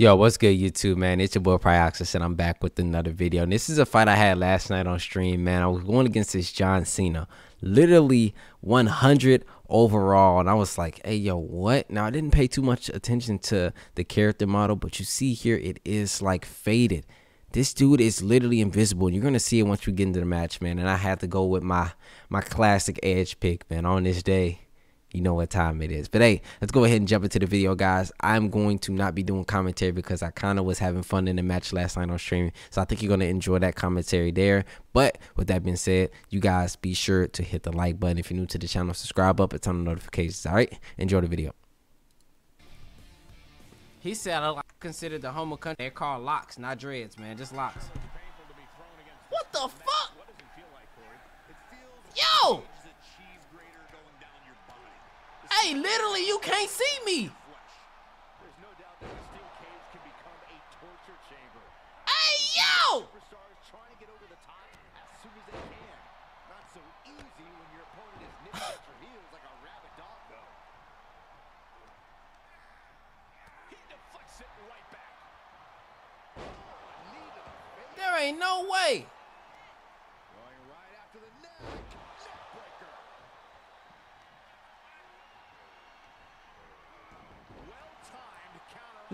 Yo, what's good, YouTube, man? It's your boy Pryoxis, and I'm back with another video. And this is a fight I had last night on stream, man. I was going against this John Cena, literally 100 overall, and I was like, "Hey, yo, what?" Now I didn't pay too much attention to the character model, but you see here, it is like faded. This dude is literally invisible, and you're gonna see it once we get into the match, man. And I had to go with my my classic edge pick, man, on this day you know what time it is. But hey, let's go ahead and jump into the video, guys. I'm going to not be doing commentary because I kind of was having fun in the match last night on streaming. So I think you're going to enjoy that commentary there. But with that being said, you guys be sure to hit the like button if you're new to the channel, subscribe up, and turn on notifications. All right, enjoy the video. He said I consider the homo country. They're called locks, not dreads, man. Just locks. What the fuck? Yo! Hey, literally, you can't see me. Hey, yo! There ain't no way.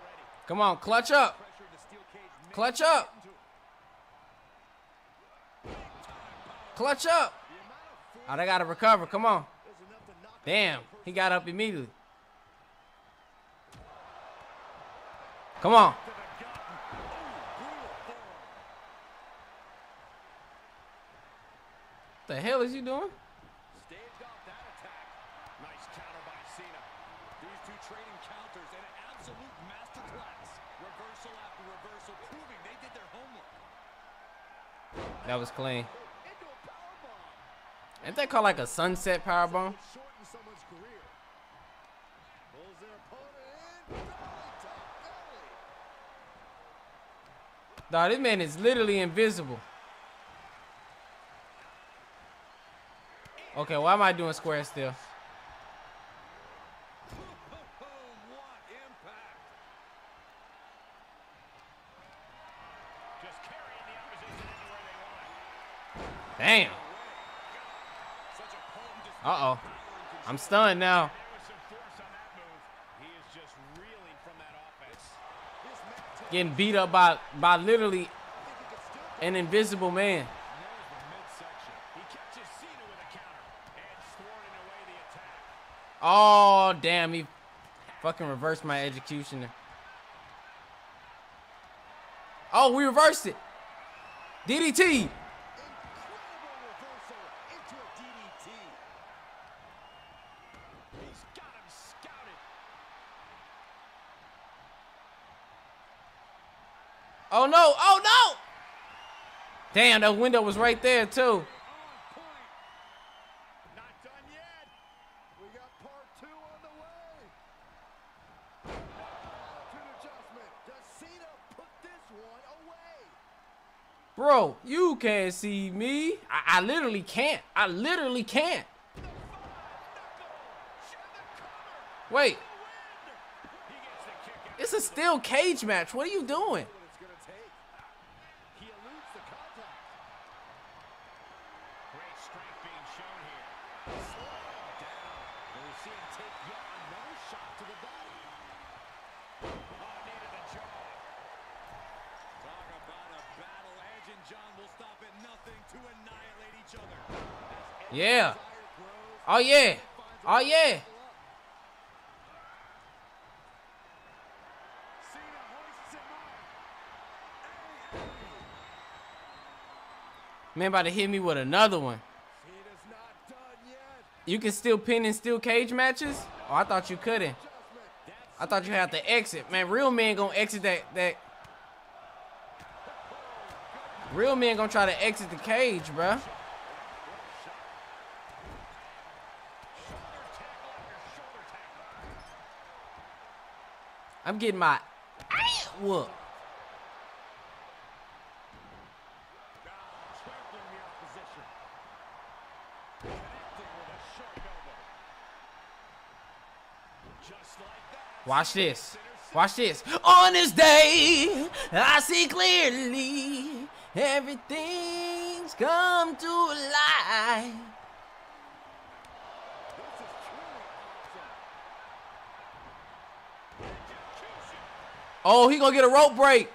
already. Come on, clutch up. Clutch up. Clutch up. Oh, they got to recover. Come on. Damn, he got up immediately. Come on. What the hell is he doing? Staved off that attack. Nice counter by Cena. These two trading counters in an absolute masterclass. Reversal after reversal, proving they did their homework. That was clean. Ain't that called like a sunset power bomb? Dog, this man is literally invisible. Okay, why am I doing square still? I'm stunned now. Getting beat up by by literally an invisible man. Oh, damn. He fucking reversed my executioner. Oh, we reversed it. DDT. Oh no! Oh no! Damn, that window was right there too. Bro, you can't see me. I, I literally can't. I literally can't. Wait. It's a steel cage match. What are you doing? Yeah. Oh, yeah. Oh yeah. Man about to hit me with another one. You can still pin and steel cage matches? Oh, I thought you couldn't. I thought you had to exit. Man, real men gonna exit that that. Real men gonna try to exit the cage, bruh. I'm getting my ass whooped. Watch this. Watch this. On this day, I see clearly everything's come to light. This is truly awesome. Oh, he gonna get a rope break.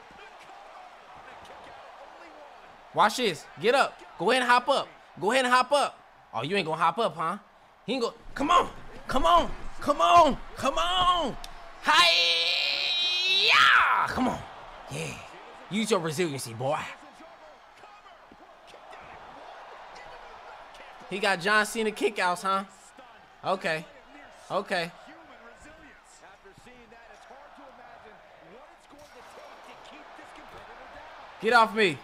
Watch this. Get up. Go ahead and hop up. Go ahead and hop up. Oh, you ain't gonna hop up, huh? He ain't gonna. Come on. Come on. Come on. Come on. Hi. Yeah. Come on. Yeah. Use your resiliency, boy. He got John Cena kickouts, huh? Okay. Okay. Human resilience. After seeing that, it's hard to imagine what it's going to take to keep this competitor down. Get off me. Get much closer to a three count, and Edge knows it. The opportunistic Edge off me.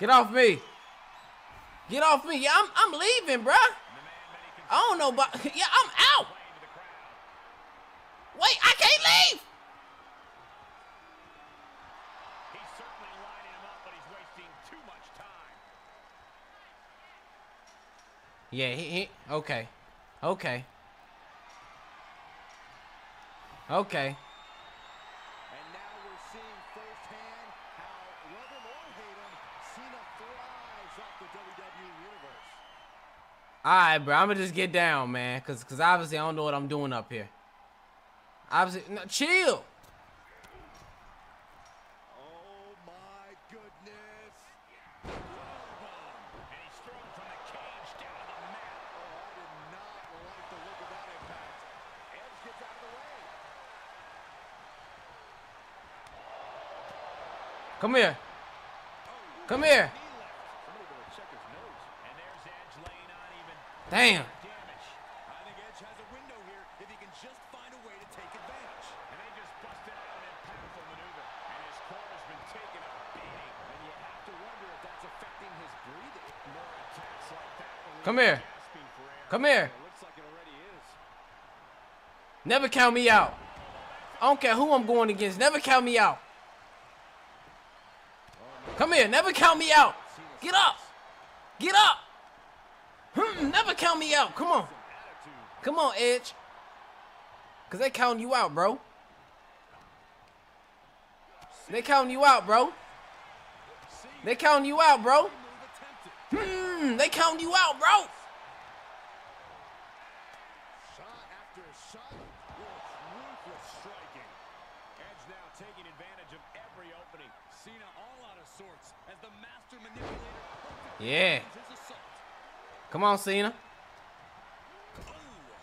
Get off me. Get off me. Yeah, I'm, I'm leaving, bruh. I don't know, but yeah, I'm out. Wait, I can't leave. Yeah, he, he okay. Okay. Okay. And now we're seeing firsthand how, love him or hate him, Cena thrives off the WWE Universe. Alright, bro. I'ma just get down, man. Cause cause obviously I don't know what I'm doing up here. Obviously no, chill. Oh my goodness. And he's thrown from the cage down to the mat. Oh, I did not like the look of that impact. Edge gets out of the way. Come here. Come here. Knee left. Somebody better check his nose. And there's Edge laying on even Damn. damage. I think Edge has a window here if he can just find a way to take advantage. And they just busted out an impactful maneuver. And his core has been taking a beating. And you have to wonder if that's affecting his breathing. More attacks here. Come here. air. Come here. Already is. Never count me out. I don't care who I'm going against. Never count me out. Come here. Never count me out. Get up. Get up. Hmm, never count me out. Come on. Come on, Edge. Cause they counting you out, bro. They counting you out, bro. They counting you out, bro. Hmm, they counting you out, bro. Taking advantage of every opening. Cena all out of sorts as the master manipulator Yeah. times his assault. Come on, Cena. Ooh,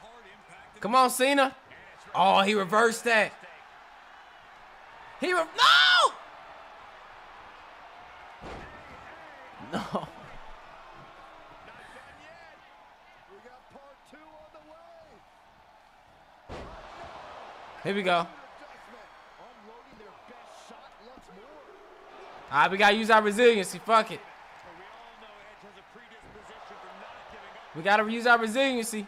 hard impact. Come on, Cena. And it's right Oh, he reversed that. He re- no. No. Not done yet. We got part two on the way. Here we go. All right, we gotta use our resiliency. Fuck it. We. We gotta use our resiliency.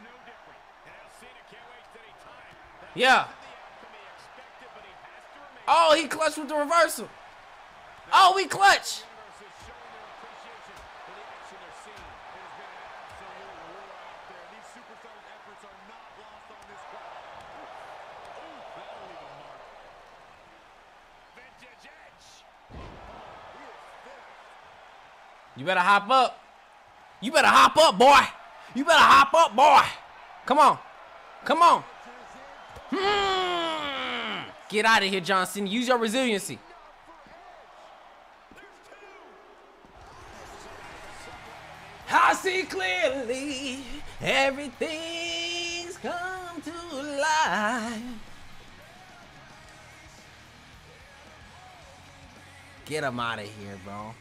Yeah. to. Oh, he clutched with the reversal. Oh, we clutch. Universe is showing their appreciation for the action they're seeing. It has been an absolute war out there. These superstars' efforts are not lost on this crowd. Ooh, that'll leave a mark. Vintage Edge. Oh, he is finished. You better hop up. You better hop up, boy. You better hop up, boy. Come on. Come on. Hmm. Get out of here, Johnson. Use your resiliency. I see clearly. Everything's come to life. Get him out of here, bro.